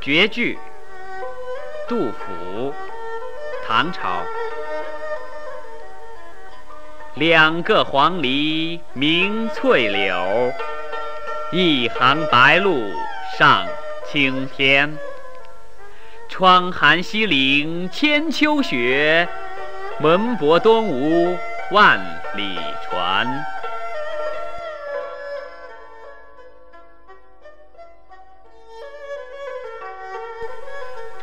绝句，杜甫，唐朝。两个黄鹂鸣翠柳，一行白鹭上青天。窗含西岭千秋雪，门泊东吴万里船。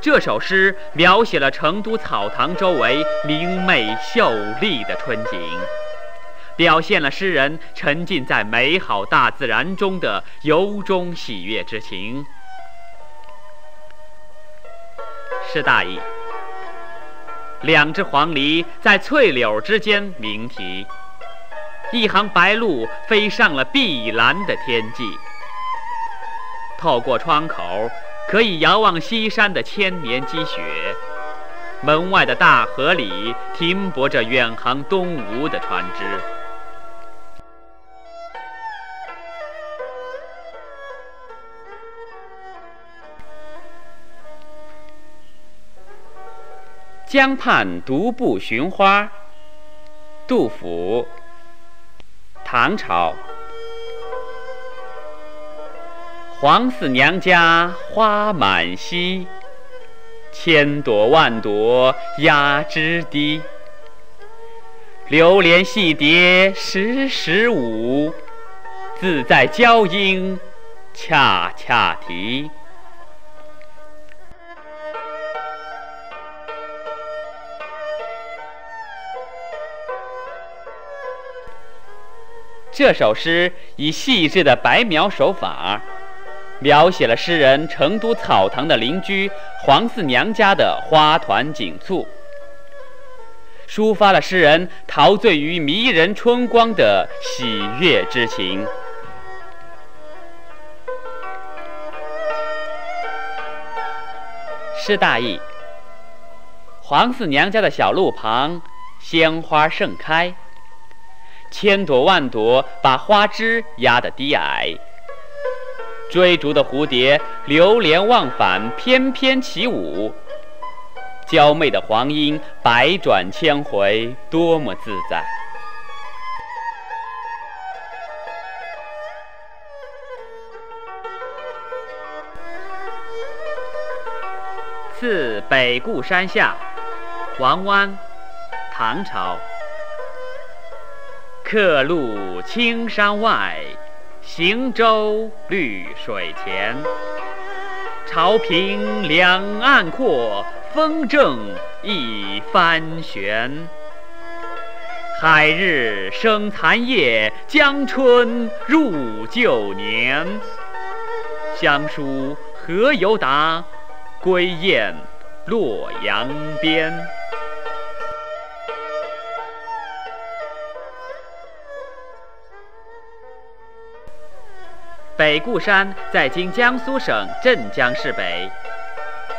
这首诗描写了成都草堂周围明媚秀丽的春景，表现了诗人沉浸在美好大自然中的由衷喜悦之情。诗大意：两只黄鹂在翠柳之间鸣啼，一行白鹭飞上了碧蓝的天际。透过窗口。可以遥望西山的千年积雪，门外的大河里停泊着远航东吴的船只。江畔独步寻花，杜甫，唐朝。皇四娘家花满蹊，千朵万朵压枝低。流连戏蝶时时舞，自在娇莺恰恰啼。这首诗以细致的白描手法。描写了诗人成都草堂的邻居黄四娘家的花团锦簇，抒发了诗人陶醉于迷人春光的喜悦之情。诗大意：黄四娘家的小路旁，鲜花盛开，千朵万朵把花枝压得低矮。追逐的蝴蝶流连忘返，翩翩起舞；娇媚的黄莺百转千回，多么自在！《次北固山下》王湾，唐朝。客路青山外。行舟绿水前，潮平两岸阔，风正一帆悬。海日生残夜，江春入旧年。乡书何由达，归雁洛阳边。北固山在今江苏省镇江市北，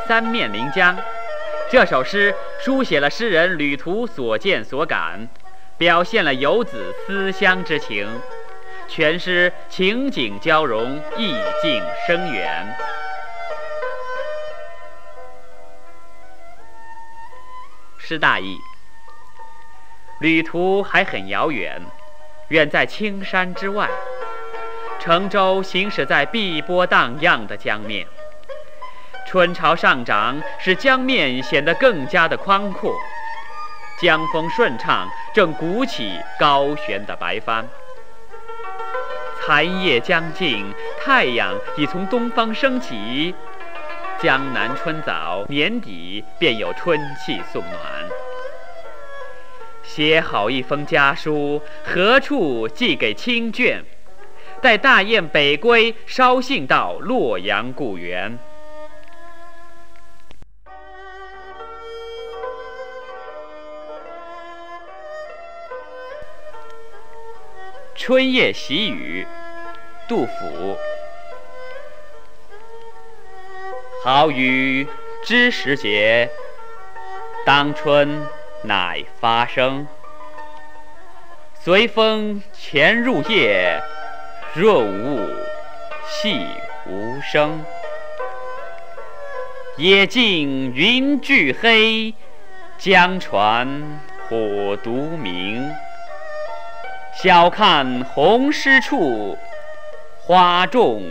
三面临江。这首诗书写了诗人旅途所见所感，表现了游子思乡之情，全诗情景交融，意境深远。诗大意：旅途还很遥远，远在青山之外。乘舟行驶在碧波荡漾的江面，春潮上涨使江面显得更加的宽阔，江风顺畅，正鼓起高悬的白帆。残夜将近，太阳已从东方升起，江南春早，年底便有春气送暖。写好一封家书，何处寄给亲眷？待大雁北归，捎信到洛阳故园。春夜喜雨，杜甫。好雨知时节，当春乃发生。随风潜入夜。若无物，细无声。野径云俱黑，江船火独明。晓看红湿处，花重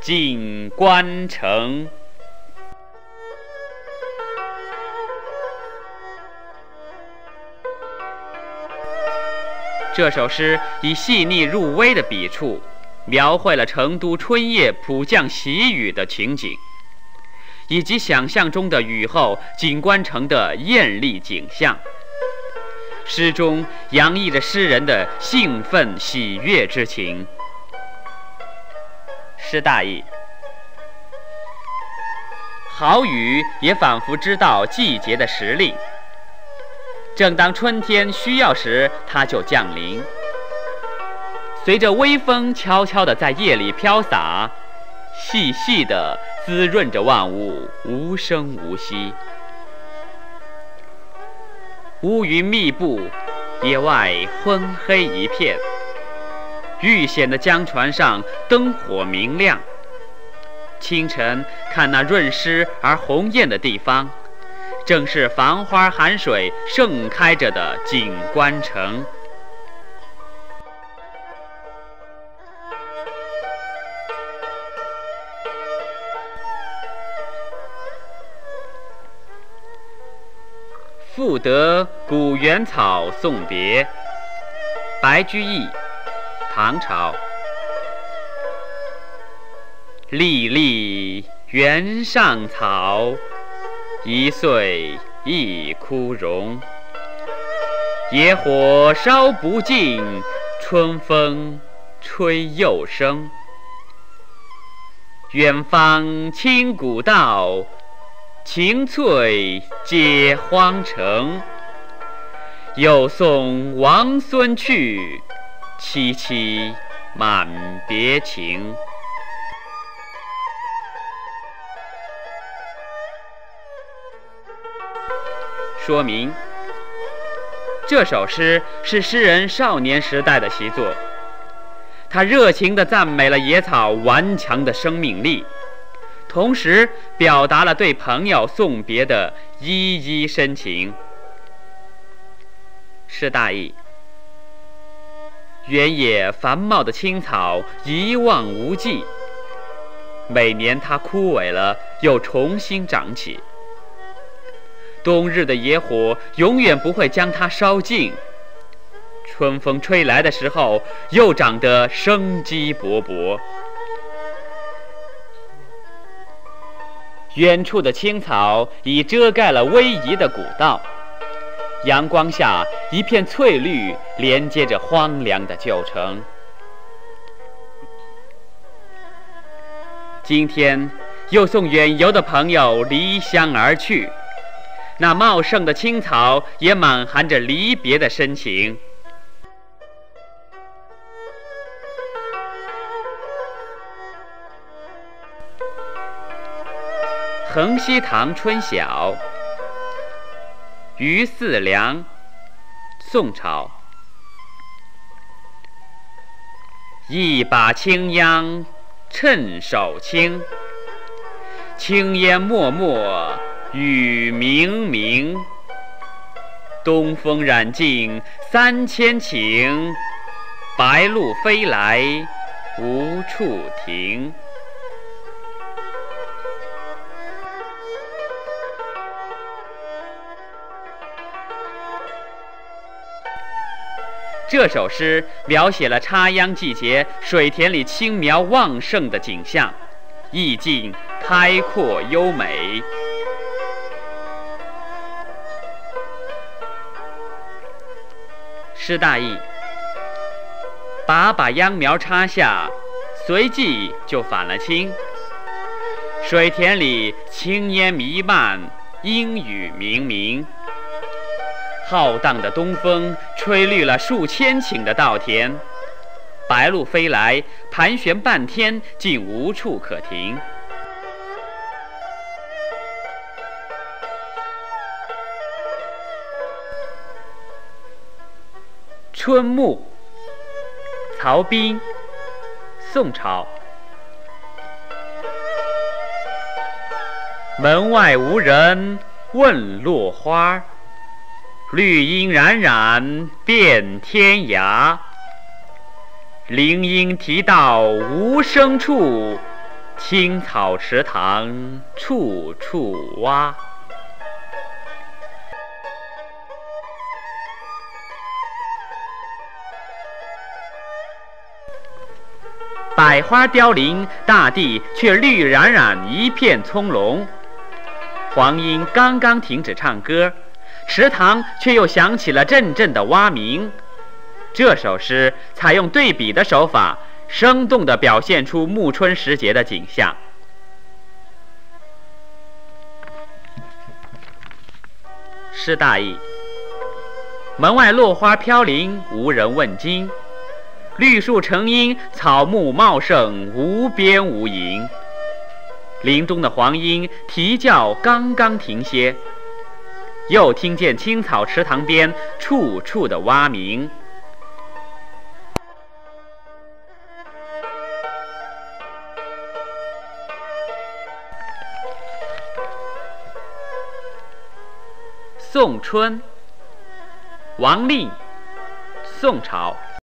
锦官城。这首诗以细腻入微的笔触，描绘了成都春夜普降喜雨的情景，以及想象中的雨后锦官城的艳丽景象。诗中洋溢着诗人的兴奋喜悦之情。诗大意：好雨也仿佛知道季节的时令。正当春天需要时，它就降临。随着微风悄悄地在夜里飘洒，细细地滋润着万物，无声无息。乌云密布，野外昏黑一片。遇险的江船上灯火明亮。清晨看那润湿而红艳的地方。正是繁花含水盛开着的锦官城。赋得古原草送别。白居易，唐朝。历历原上草。一岁一枯荣，野火烧不尽，春风吹又生。远芳侵古道，晴翠接荒城。又送王孙去，萋萋满别情。说明，这首诗是诗人少年时代的习作。他热情地赞美了野草顽强的生命力，同时表达了对朋友送别的依依深情。是大意：原野繁茂的青草一望无际，每年它枯萎了，又重新长起。冬日的野火永远不会将它烧尽，春风吹来的时候又长得生机勃勃。远处的青草已遮盖了逶迤的古道，阳光下一片翠绿，连接着荒凉的旧城。今天又送远游的朋友离乡而去。那茂盛的青草也满含着离别的深情。《横溪塘春晓》于四良，宋朝。一把青秧趁手轻，青烟漠漠。雨冥冥，东风染尽三千顷，白鹭飞来无处停。这首诗描写了插秧季节水田里青苗旺盛的景象，意境开阔优美。诗大意：把把秧苗插下，随即就返了青。水田里青烟弥漫，阴雨冥冥。浩荡的东风吹绿了数千顷的稻田，白鹭飞来，盘旋半天，竟无处可停。春暮，曹彬，宋朝。门外无人问落花，绿荫冉冉遍天涯。林莺啼到无声处，青草池塘处处蛙。百花凋零，大地却绿冉冉一片葱茏。黄莺刚刚停止唱歌，池塘却又响起了阵阵的蛙鸣。这首诗采用对比的手法，生动地表现出暮春时节的景象。诗大意：门外落花飘零，无人问津；绿树成荫，草木茂盛，无边无垠。林中的黄莺啼叫刚刚停歇，又听见青草池塘边处处的蛙鸣。《宋春》王令，宋朝。